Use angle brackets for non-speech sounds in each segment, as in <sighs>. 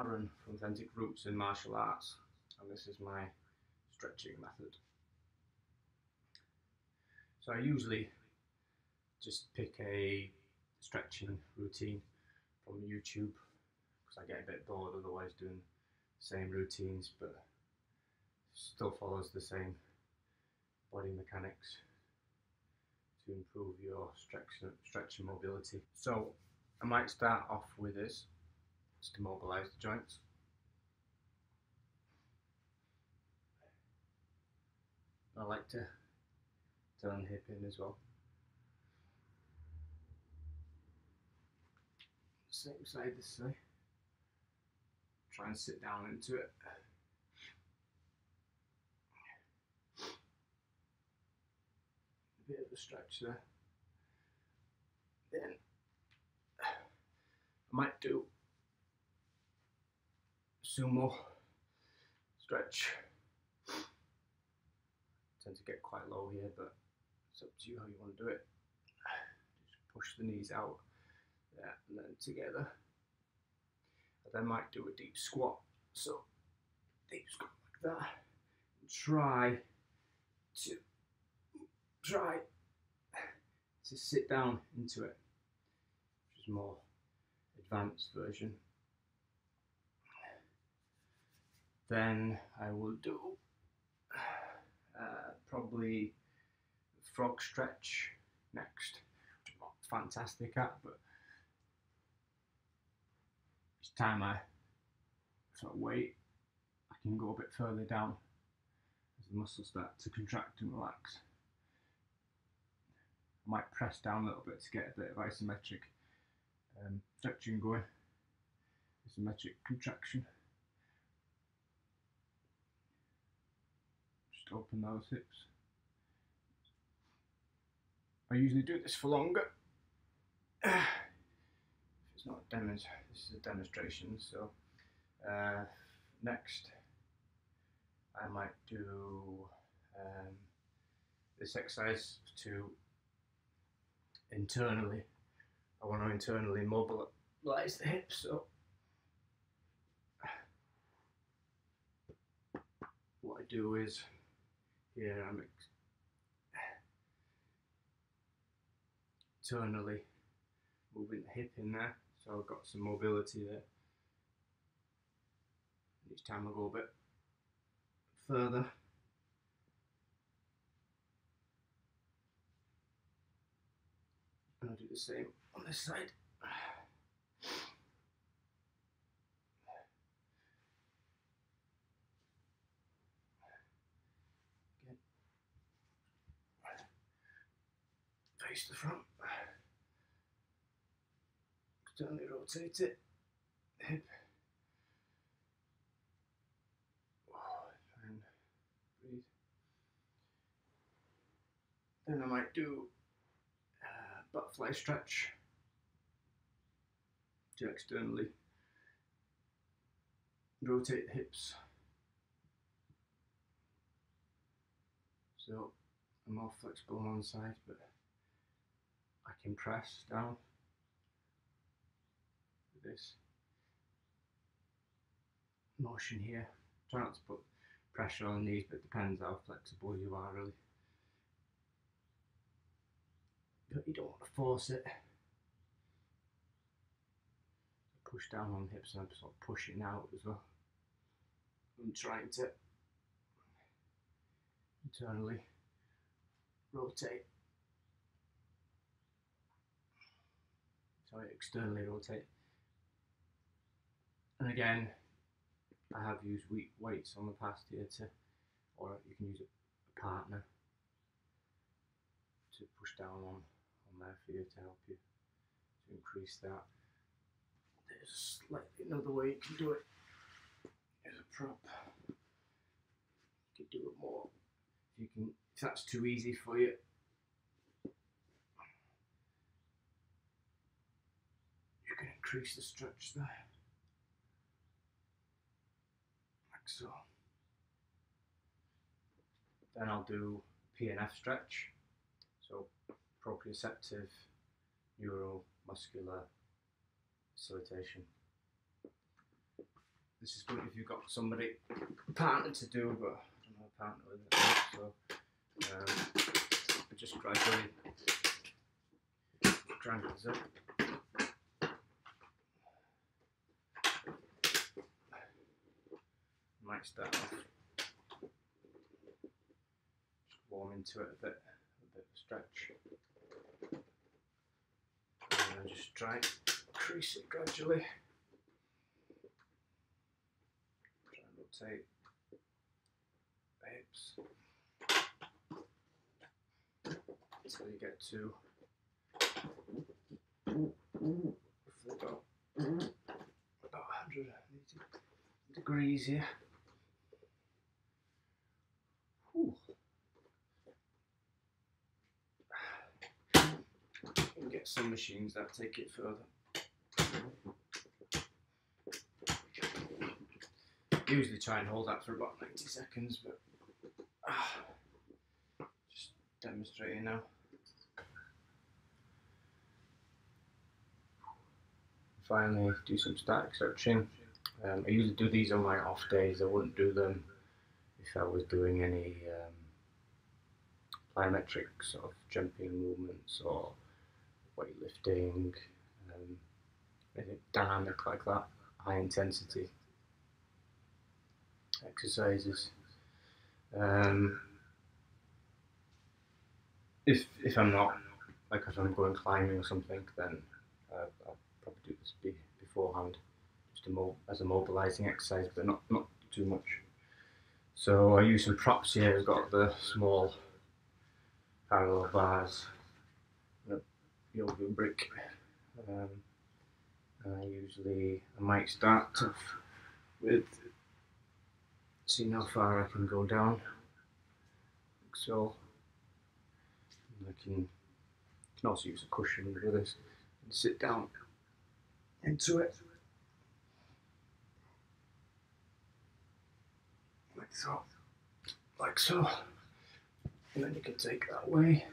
Aaron from Authentic Roots in Martial Arts, and this is my stretching method. So I usually just pick a stretching routine from YouTube because I get a bit bored otherwise doing the same routines, but still follows the same body mechanics to improve your stretch, stretch and mobility. So I might start off with this just to mobilise the joints. I like to turn hip in as well. Same side this way. Try and sit down into it. A bit of a stretch there. Then I might do sumo stretch. Tend to get quite low here, but it's up to you how you want to do it. Just push the knees out, yeah, and then together. I then might do a deep squat. So deep squat like that. And try to try to sit down into it, which is more advanced version. Then I will do uh, probably frog stretch next. Not fantastic at, but each time I sort of wait, I can go a bit further down as the muscles start to contract and relax. I might press down a little bit to get a bit of isometric um, stretching going, isometric contraction. Open those hips. I usually do this for longer. <sighs> it's not a demo, this is a demonstration, so uh, next I might do um, this exercise to internally, I want to internally mobilize the hips, so what I do is here I'm internally moving the hip in there so I've got some mobility there. Each time I go a bit further. And I'll do the same on this side face the front. Externally rotate it. Hip. and breathe. Then I might do uh, butterfly stretch to externally rotate the hips. So I'm more flexible on one side, but I can press down this motion here. Try not to put pressure on these, but depends how flexible you are really. But you don't want to force it. Push down on the hips and sort of pushing out as well. I'm trying to internally rotate sorry, externally rotate. And again, I have used weak weights on the past here to, or you can use a partner to push down on, on there for you to help you to increase that. There's slightly another way you can do it. As a prop. You can do it more. If you can, if that's too easy for you, increase the stretch there. Like so. Then I'll do PNF stretch. So proprioceptive neuromuscular facilitation. this is good if you've got somebody partner to do, but I don't have a partner with it, so um, just gradually drag this up. Might start just warm into it a bit, a bit of stretch. And just try and crease it gradually. Try and rotate the hips until you get to about, about 100 degrees here. Whew. You can get some machines that take it further. Usually try and hold that for about 90 seconds, but ah, just demonstrating now. Finally, do some static stretching. Um, I usually do these on my off days. I wouldn't do them if I was doing any um, plyometric sort of jumping movements or weightlifting, um, dynamic like that, high intensity exercises. Um, if if I'm not like if I'm going climbing or something, then uh, I'll probably do this be, beforehand, just a as a mobilizing exercise, but not not too much. So I use some props here. I've got the small parallel bars, yoga brick. Um, I usually I might start with seeing how far I can go down. Like so. And I can, can also use a cushion with this and sit down into it. Like so. Like so. And then you can take that away.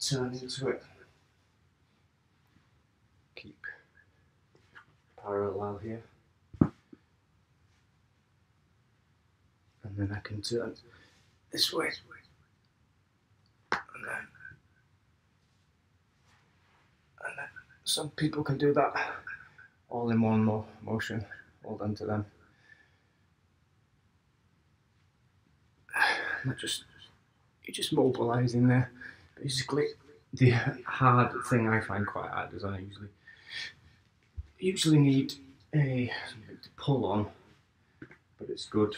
Turn into it. Keep parallel here. And then I can turn this way. And then, and then some people can do that all in one mo- motion. All done to them. <sighs> Not just you're just mobilizing there. Basically, the hard thing I find quite hard is I usually usually need a to pull on, but it's good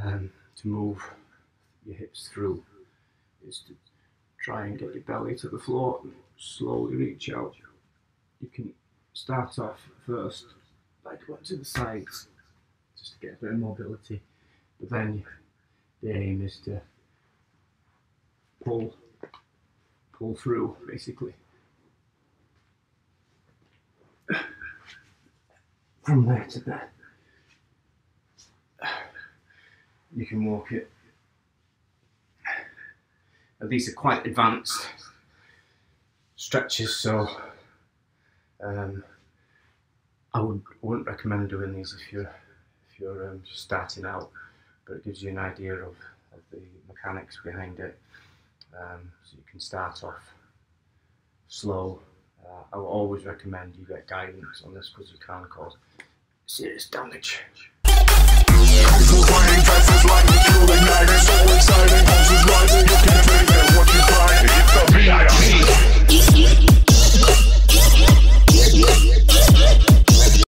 um, to move your hips through is to try and get your belly to the floor and slowly reach out. You can start off first by going to the sides just to get a bit of mobility, but then the aim is to pull pull through basically. From there to there you can walk it. Now, these are quite advanced stretches, so um, I would wouldn't recommend doing these if you're if you're um, starting out, but it gives you an idea of, of the mechanics behind it. Um, so you can start off slow. Uh, I will always recommend you get guidance on this because you can cause serious damage.